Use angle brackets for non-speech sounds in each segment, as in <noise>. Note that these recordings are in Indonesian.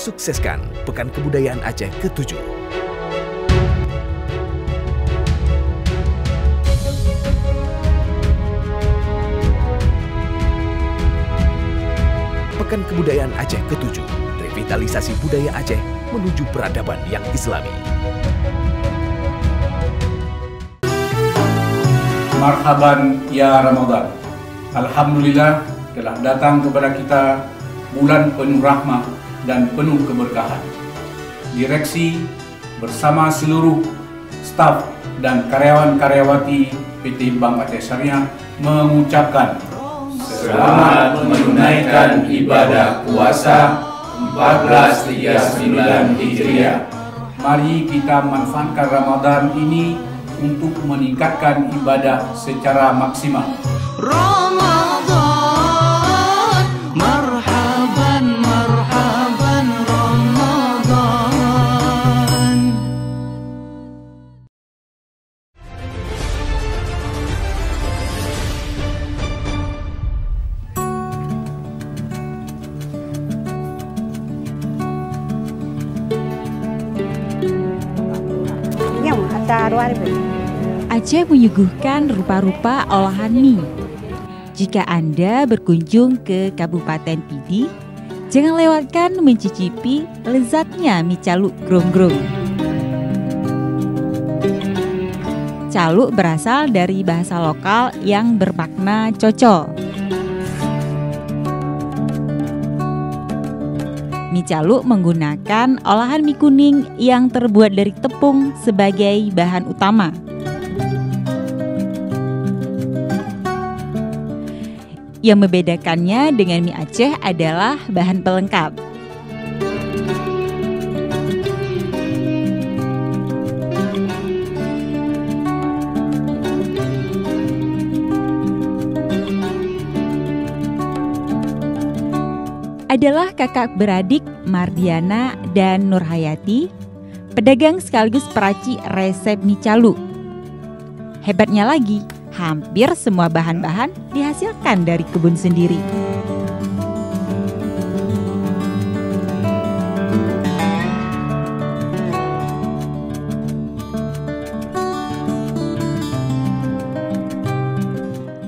menyukseskan Pekan Kebudayaan Aceh ke-7. Pekan Kebudayaan Aceh ke-7, revitalisasi budaya Aceh menuju peradaban yang islami. Marhaban ya Ramadan. Alhamdulillah telah datang kepada kita bulan penuh rahmah dan penuh keberkahan. Direksi bersama seluruh staf dan karyawan-karyawati PT Bank Aceh Syariah mengucapkan Selamat menunaikan ibadah puasa 1439 Hijriah. Mari kita manfaatkan Ramadan ini untuk meningkatkan ibadah secara maksimal. Ramadan Aceh menyuguhkan rupa-rupa olahan mie. Jika Anda berkunjung ke Kabupaten Pidi, jangan lewatkan mencicipi lezatnya mie caluk grong-grong. Caluk berasal dari bahasa lokal yang bermakna cocol. Mie caluk menggunakan olahan mie kuning yang terbuat dari tepung sebagai bahan utama. Yang membedakannya dengan mie Aceh adalah bahan pelengkap. Adalah kakak beradik Mardiana dan Nurhayati, pedagang sekaligus peraci resep mie caluk. Hebatnya lagi, hampir semua bahan-bahan dihasilkan dari kebun sendiri.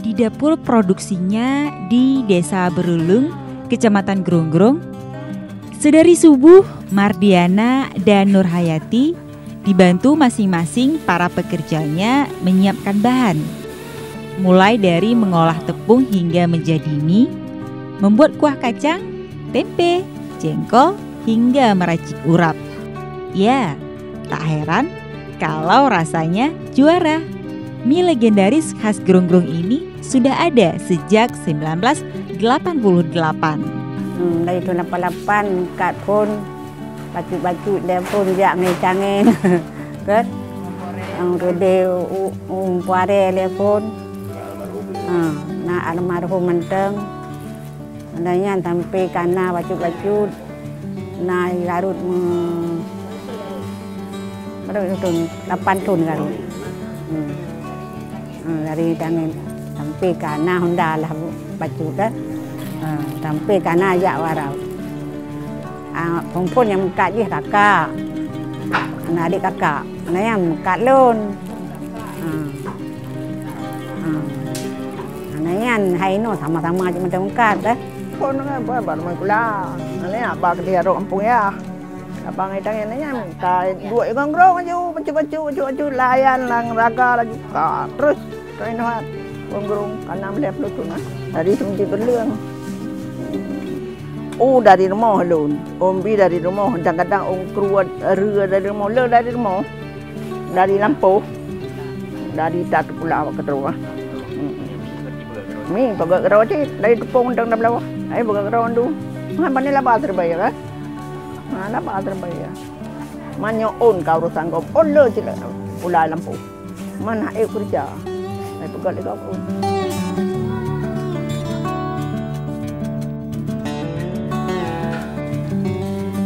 Di dapur produksinya di Desa Berulung, Kecamatan Gronggrong, sedari subuh Mardiana dan Nurhayati dibantu masing-masing para pekerjanya menyiapkan bahan. Mulai dari mengolah tepung hingga menjadi mie, membuat kuah kacang, tempe, jengkol, hingga meracik urap. Ya, tak heran kalau rasanya juara. Mie legendaris khas Gronggrong ini sudah ada sejak 1988. Hmm, dari tu lapan-lapan kat pun baju-baju dia pun jak ngai canggih. <laughs> Kan? Ang rede umpare dia pun. Ha, na almarhum menteng. Adanya sampai kana baju-baju na garut me Berapa tahun? 8 tahun garut. Hmm. Dari tangan sampai kana Honda lah baju kan. Ha, sampai kana ajak warau. Ah, perempuan yang kat je kakak. Anak adik kakak. Anak yang kat lon. Ha. Ha. Anak yang hai no sama-sama je macam kat eh. pun kan buat baru main kula. Ini apa kerja orang kampung ya. Abang itu yang nanya, tak dua ikan gerong aja, baju-baju, baju-baju layan, lang raga lagi, ka terus kain hat, ikan gerong karena melihat lu nah. Dari semenjak berliang. Oh dari rumah lun, ombi dari rumah, kadang-kadang om keluar ria dari rumah, le dari rumah, dari lampu, dari tak pulau ke rumah. Mi baga kerawa cik, dari tepung dang dah belawa. Ai baga kerawa tu. Bani lah bahasa terbaik kan? Ha lah bahasa terbaik. Manyo kau urusan kau, on le cik pula lampu. Mana ai kerja. Ai baga lagi kau.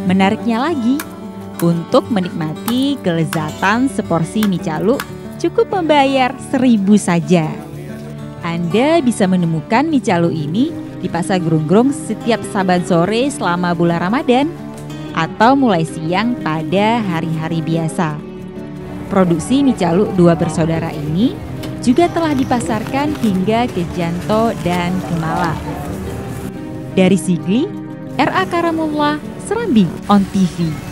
Menariknya lagi, untuk menikmati kelezatan seporsi mie caluk cukup membayar seribu saja. Anda bisa menemukan mie caluk ini di Pasar Gronggrong setiap saban sore selama bulan Ramadan atau mulai siang pada hari-hari biasa. Produksi mie caluk dua bersaudara ini juga telah dipasarkan hingga ke Janto dan Kemala. Dari Sigli, RA Karamullah, Serambi on TV.